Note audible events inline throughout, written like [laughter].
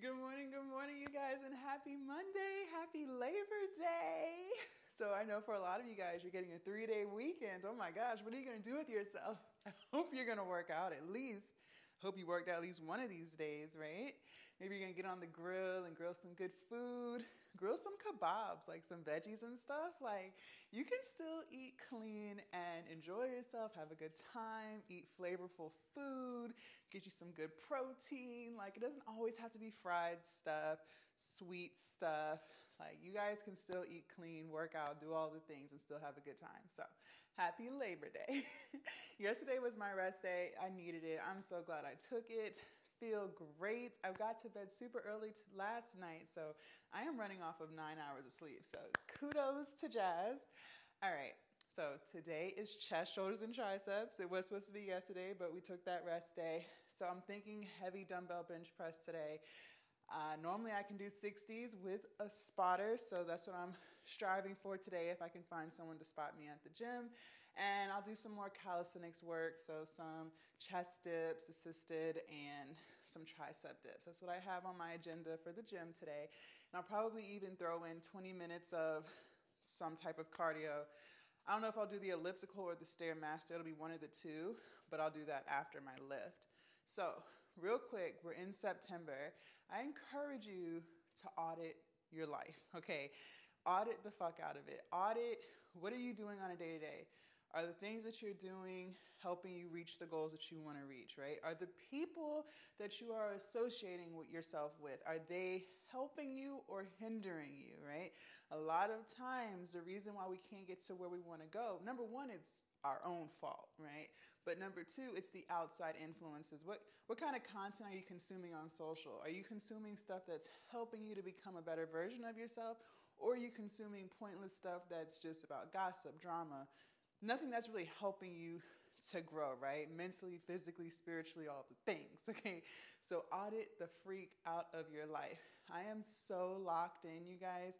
Good morning, good morning, you guys, and happy Monday, happy Labor Day. [laughs] So, I know for a lot of you guys, you're getting a three day weekend. Oh my gosh, what are you going to do with yourself? [laughs] I hope you're going to work out at least. Hope you worked out at least one of these days, right? Maybe you're to get on the grill and grill some good food grill some kebabs, like some veggies and stuff. Like you can still eat clean and enjoy yourself, have a good time, eat flavorful food, get you some good protein. Like it doesn't always have to be fried stuff, sweet stuff. Like you guys can still eat clean, work out, do all the things and still have a good time. So happy Labor Day. [laughs] Yesterday was my rest day. I needed it. I'm so glad I took it feel great. I got to bed super early last night, so I am running off of nine hours of sleep. So kudos to Jazz. All right. So today is chest, shoulders, and triceps. It was supposed to be yesterday, but we took that rest day. So I'm thinking heavy dumbbell bench press today. Uh, normally I can do 60s with a spotter, so that's what I'm striving for today if I can find someone to spot me at the gym. And I'll do some more calisthenics work, so some chest dips assisted and some tricep dips. That's what I have on my agenda for the gym today. And I'll probably even throw in 20 minutes of some type of cardio. I don't know if I'll do the elliptical or the stairmaster. It'll be one of the two, but I'll do that after my lift. So real quick, we're in September. I encourage you to audit your life, okay? Audit the fuck out of it. Audit what are you doing on a day to day? Are the things that you're doing helping you reach the goals that you want to reach, right? Are the people that you are associating with yourself with, are they helping you or hindering you, right? A lot of times the reason why we can't get to where we want to go, number one, it's our own fault, right? But number two, it's the outside influences. What what kind of content are you consuming on social? Are you consuming stuff that's helping you to become a better version of yourself? Or are you consuming pointless stuff that's just about gossip, drama, nothing that's really helping you to grow, right? Mentally, physically, spiritually, all the things, [laughs] okay? So audit the freak out of your life. I am so locked in, you guys.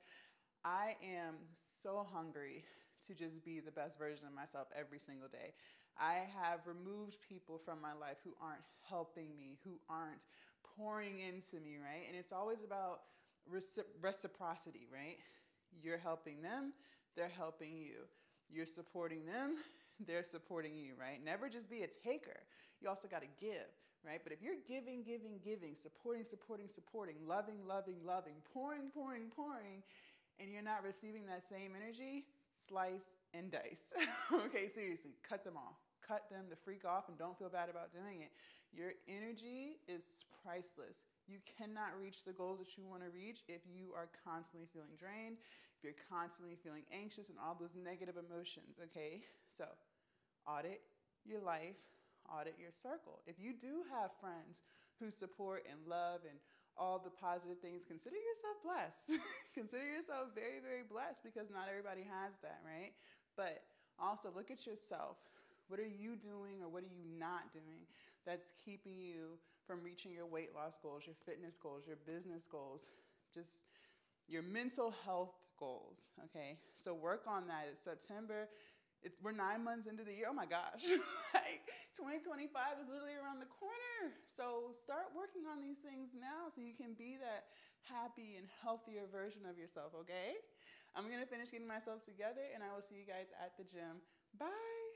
I am so hungry to just be the best version of myself every single day. I have removed people from my life who aren't helping me, who aren't pouring into me, right? And it's always about reciprocity, right? You're helping them, they're helping you. You're supporting them, they're supporting you, right? Never just be a taker. You also got to give, right? But if you're giving, giving, giving, supporting, supporting, supporting, loving, loving, loving, pouring, pouring, pouring, and you're not receiving that same energy, slice and dice. [laughs] okay, seriously, cut them off. Cut them the freak off and don't feel bad about doing it. Your energy is priceless. You cannot reach the goals that you want to reach if you are constantly feeling drained, if you're constantly feeling anxious and all those negative emotions, okay? So, audit your life, audit your circle. If you do have friends who support and love and all the positive things, consider yourself blessed. [laughs] consider yourself very, very blessed because not everybody has that, right? But also look at yourself. What are you doing or what are you not doing that's keeping you from reaching your weight loss goals, your fitness goals, your business goals, just your mental health goals? Okay, so work on that. It's September. It's, we're nine months into the year. Oh my gosh, [laughs] like 2025 is literally around the corner. So start working on these things now so you can be that happy and healthier version of yourself, okay? I'm gonna finish getting myself together and I will see you guys at the gym. Bye.